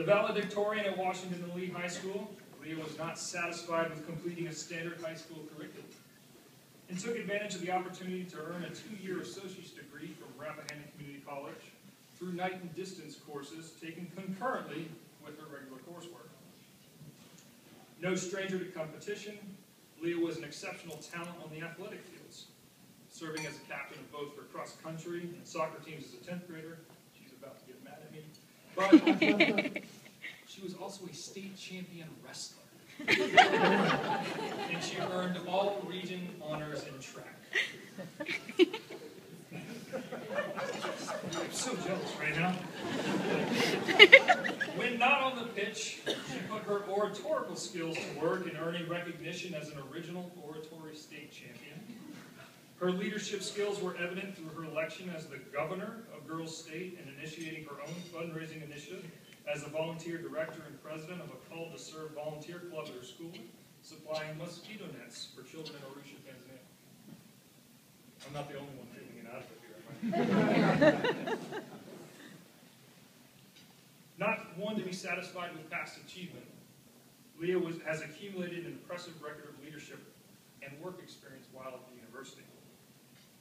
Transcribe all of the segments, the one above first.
The valedictorian at Washington and Lee High School, Leah was not satisfied with completing a standard high school curriculum and took advantage of the opportunity to earn a two-year associate's degree from Rappahannock Community College through night and distance courses taken concurrently with her regular coursework. No stranger to competition, Leah was an exceptional talent on the athletic fields, serving as a captain of both her cross country and soccer teams as a 10th grader. She's about to get mad at me. But she was also a state champion wrestler. and she earned all region honors in track. I'm so jealous right now. when not on the pitch, she put her oratorical skills to work in earning recognition as an original oratory state champion. Her leadership skills were evident through her election as the governor of Girls State and initiating her own fundraising initiative as a volunteer director and president of a call to serve volunteer club at her school, supplying mosquito nets for children in Arusha, Tanzania. I'm not the only one feeling inadequate here, am I? Not one to be satisfied with past achievement, Leah was, has accumulated an impressive record of leadership and work experience while at the university.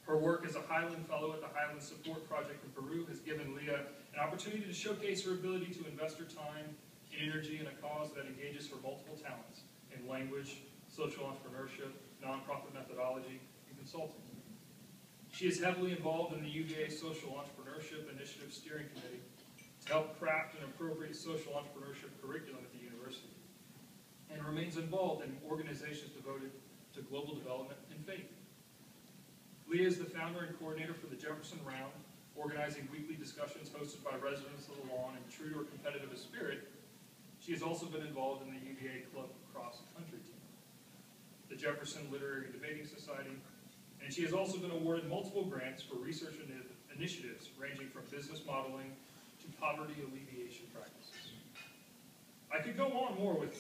Her work as a Highland Fellow at the Highland Support Project in Peru has given Leah an opportunity to showcase her ability to invest her time and energy in a cause that engages her multiple talents in language, social entrepreneurship, nonprofit methodology, and consulting. She is heavily involved in the UVA Social Entrepreneurship Initiative Steering Committee to help craft an appropriate social entrepreneurship curriculum at the university, and remains involved in organizations devoted to global development and faith. Leah is the founder and coordinator for the Jefferson Round, organizing weekly discussions hosted by residents of the lawn, and true to her competitive spirit, she has also been involved in the UVA Club Cross Country team, the Jefferson Literary Debating Society, and she has also been awarded multiple grants for research initiatives ranging from business modeling to poverty alleviation practices. I could go on more with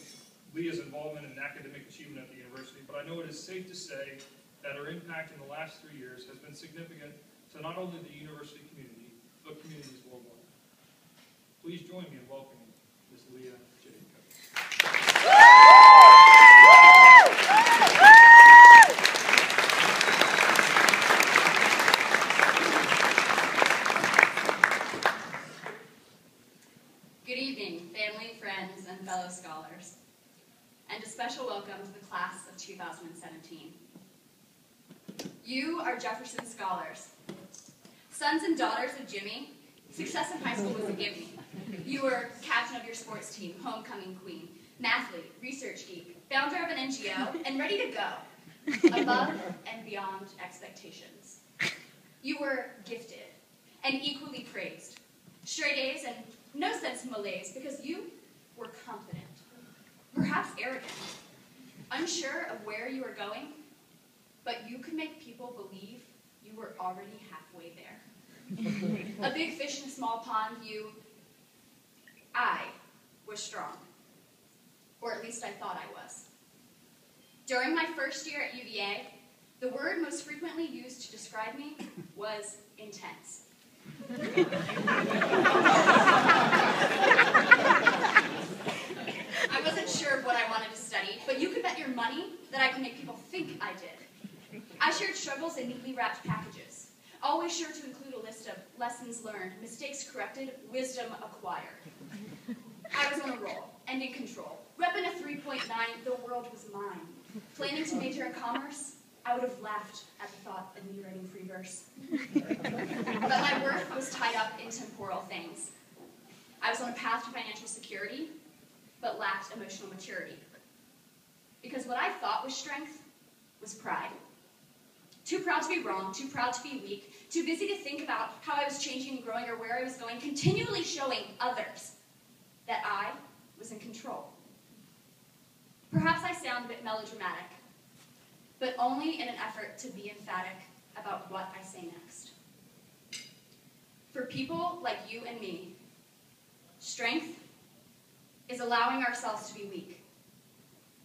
Leah's involvement in academic achievement at the university, but I know it is safe to say that our impact in the last three years has been significant to not only the university community, but communities worldwide. Please join me in welcoming Ms. Leah Jacobs. Good evening, family, friends, and fellow scholars, and a special welcome to the class of 2017. You are Jefferson scholars. Sons and daughters of Jimmy, success in high school was a gimme. You were captain of your sports team, homecoming queen, mathlete, research geek, founder of an NGO, and ready to go, above and beyond expectations. You were gifted and equally praised, straight A's and no sense malaise because you were confident, perhaps arrogant, unsure of where you were going, but you could make people believe you were already halfway there. a big fish in a small pond, you, I was strong. Or at least I thought I was. During my first year at UVA, the word most frequently used to describe me was intense. I wasn't sure of what I wanted to study, but you could bet your money that I could make people think I did. I shared struggles in neatly wrapped packages, always sure to include a list of lessons learned, mistakes corrected, wisdom acquired. I was on a roll and in control. Repping a 3.9, the world was mine. Planning to major in commerce, I would have laughed at the thought of me writing free verse. but my worth was tied up in temporal things. I was on a path to financial security, but lacked emotional maturity. Because what I thought was strength was pride. Too proud to be wrong, too proud to be weak, too busy to think about how I was changing and growing or where I was going, continually showing others that I was in control. Perhaps I sound a bit melodramatic, but only in an effort to be emphatic about what I say next. For people like you and me, strength is allowing ourselves to be weak.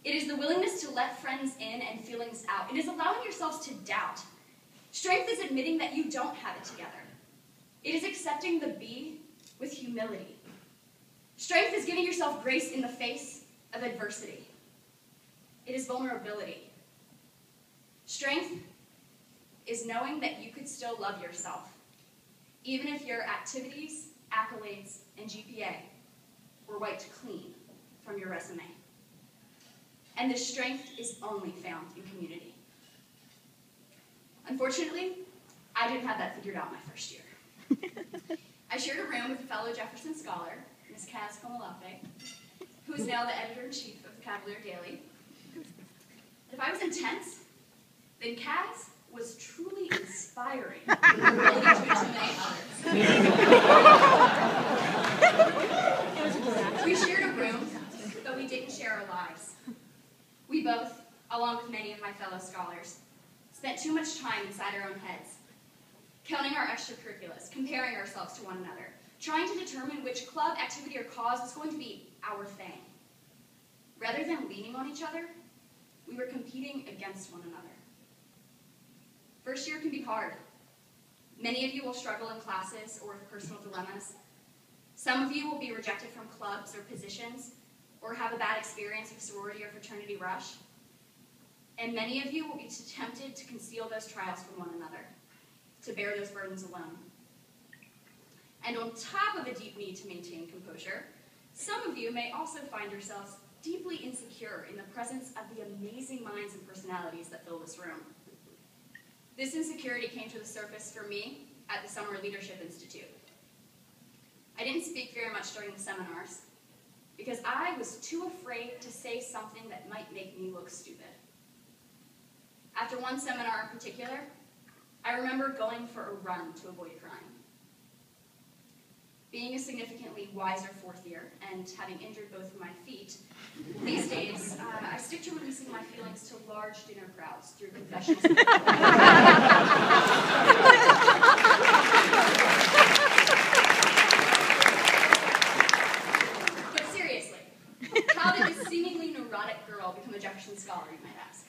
It is the willingness to let friends in and feelings out. It is allowing yourselves to doubt. Strength is admitting that you don't have it together. It is accepting the B with humility. Strength is giving yourself grace in the face of adversity. It is vulnerability. Strength is knowing that you could still love yourself, even if your activities, accolades, and GPA were wiped clean from your resume. And the strength is only found in community. Unfortunately, I didn't have that figured out my first year. I shared a room with a fellow Jefferson scholar, Ms. Kaz Komolafe, who is now the editor-in-chief of the Cavalier Daily. If I was intense, then Kaz was truly inspiring in her ability to intimidate others. we shared a room, but we didn't share our lives. Both, along with many of my fellow scholars, spent too much time inside our own heads, counting our extracurriculars, comparing ourselves to one another, trying to determine which club, activity, or cause was going to be our thing. Rather than leaning on each other, we were competing against one another. First year can be hard. Many of you will struggle in classes or with personal dilemmas. Some of you will be rejected from clubs or positions, or have a bad experience with sorority or fraternity rush. And many of you will be tempted to conceal those trials from one another, to bear those burdens alone. And on top of a deep need to maintain composure, some of you may also find yourselves deeply insecure in the presence of the amazing minds and personalities that fill this room. This insecurity came to the surface for me at the Summer Leadership Institute. I didn't speak very much during the seminars because I was too afraid to say something that might make me look stupid. After one seminar in particular, I remember going for a run to avoid crying. Being a significantly wiser fourth year and having injured both of my feet, these days uh, I stick to releasing my feelings to large dinner crowds through confessions. but seriously, how did this seemingly neurotic girl become a Jefferson scholar, you might ask?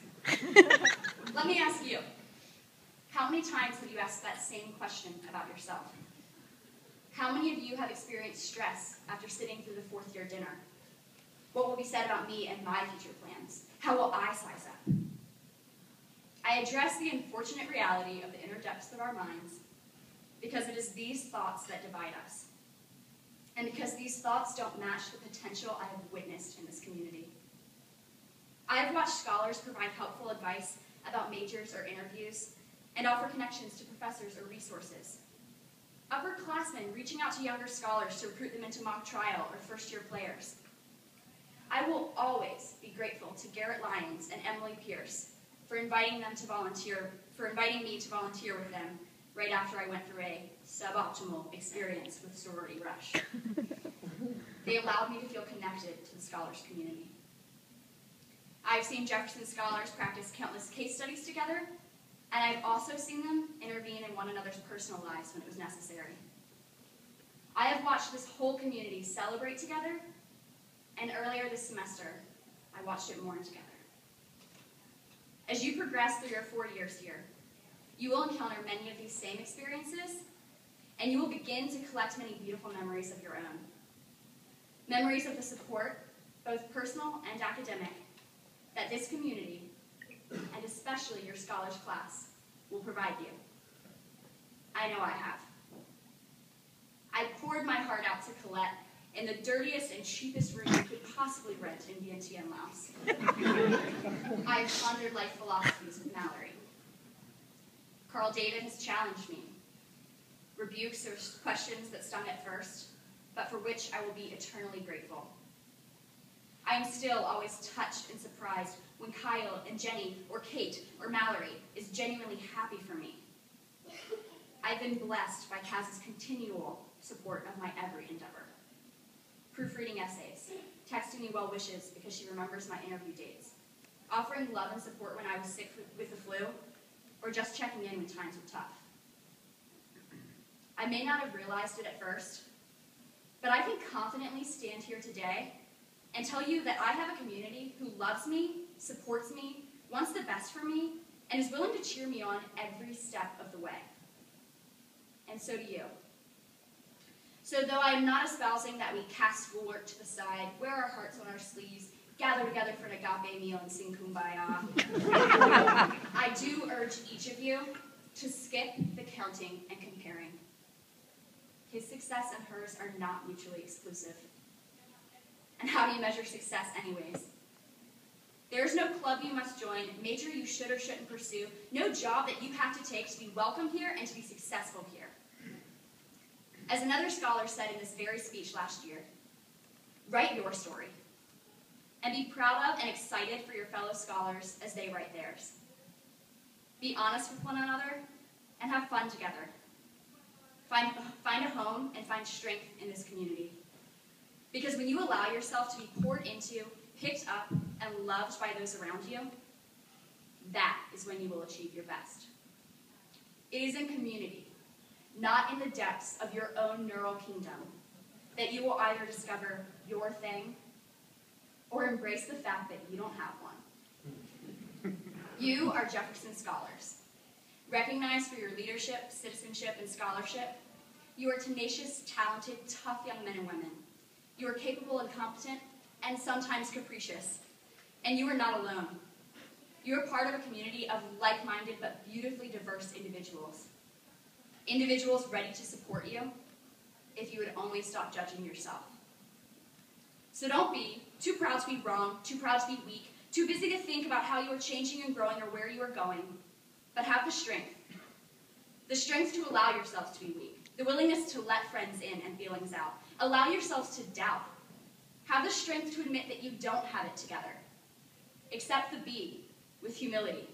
Let me ask you, how many times have you asked that same question about yourself? How many of you have experienced stress after sitting through the fourth year dinner? What will be said about me and my future plans? How will I size up? I address the unfortunate reality of the inner depths of our minds because it is these thoughts that divide us. And because these thoughts don't match the potential I have witnessed in this community. I have watched scholars provide helpful advice about majors or interviews and offer connections to professors or resources. Upperclassmen reaching out to younger scholars to recruit them into mock trial or first year players. I will always be grateful to Garrett Lyons and Emily Pierce for inviting them to volunteer, for inviting me to volunteer with them right after I went through a suboptimal experience with Sorority Rush. they allowed me to feel connected to the scholars community. I've seen Jefferson scholars practice countless case studies together and I've also seen them intervene in one another's personal lives when it was necessary. I have watched this whole community celebrate together, and earlier this semester, I watched it mourn together. As you progress through your four years here, you will encounter many of these same experiences, and you will begin to collect many beautiful memories of your own. Memories of the support, both personal and academic, that this community and especially your scholars class, will provide you. I know I have. I poured my heart out to Colette in the dirtiest and cheapest room you could possibly rent in Vientiane Laos. I have pondered life philosophies with Mallory. Carl David has challenged me. Rebukes or questions that stung at first, but for which I will be eternally grateful. I am still always touched and surprised when Kyle and Jenny or Kate or Mallory is genuinely happy for me. I've been blessed by Kaz's continual support of my every endeavor. Proofreading essays, texting me well wishes because she remembers my interview dates, offering love and support when I was sick with the flu, or just checking in when times were tough. I may not have realized it at first, but I can confidently stand here today and tell you that I have a community who loves me, supports me, wants the best for me, and is willing to cheer me on every step of the way. And so do you. So though I am not espousing that we cast schoolwork to the side, wear our hearts on our sleeves, gather together for an agape meal and sing kumbaya, I do urge each of you to skip the counting and comparing. His success and hers are not mutually exclusive. And how do you measure success, anyways? There is no club you must join, major you should or shouldn't pursue, no job that you have to take to be welcome here and to be successful here. As another scholar said in this very speech last year, write your story and be proud of and excited for your fellow scholars as they write theirs. Be honest with one another and have fun together. Find, find a home and find strength in this community. Because when you allow yourself to be poured into, picked up, and loved by those around you, that is when you will achieve your best. It is in community, not in the depths of your own neural kingdom, that you will either discover your thing or embrace the fact that you don't have one. You are Jefferson Scholars. Recognized for your leadership, citizenship, and scholarship, you are tenacious, talented, tough young men and women. You are capable and competent, and sometimes capricious. And you are not alone. You are part of a community of like minded but beautifully diverse individuals. Individuals ready to support you if you would only stop judging yourself. So don't be too proud to be wrong, too proud to be weak, too busy to think about how you are changing and growing or where you are going, but have the strength. The strength to allow yourselves to be weak, the willingness to let friends in and feelings out. Allow yourselves to doubt. Have the strength to admit that you don't have it together. Accept the B with humility.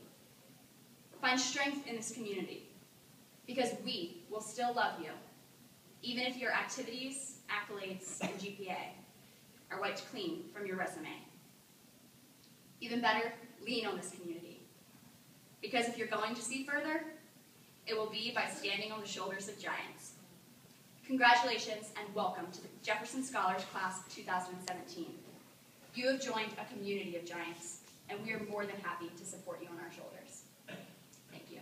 Find strength in this community because we will still love you, even if your activities, accolades, and GPA are wiped clean from your resume. Even better, lean on this community. Because if you're going to see further, it will be by standing on the shoulders of giants. Congratulations and welcome to the Jefferson Scholars Class of 2017. You have joined a community of giants, and we are more than happy to support you on our shoulders. Thank you.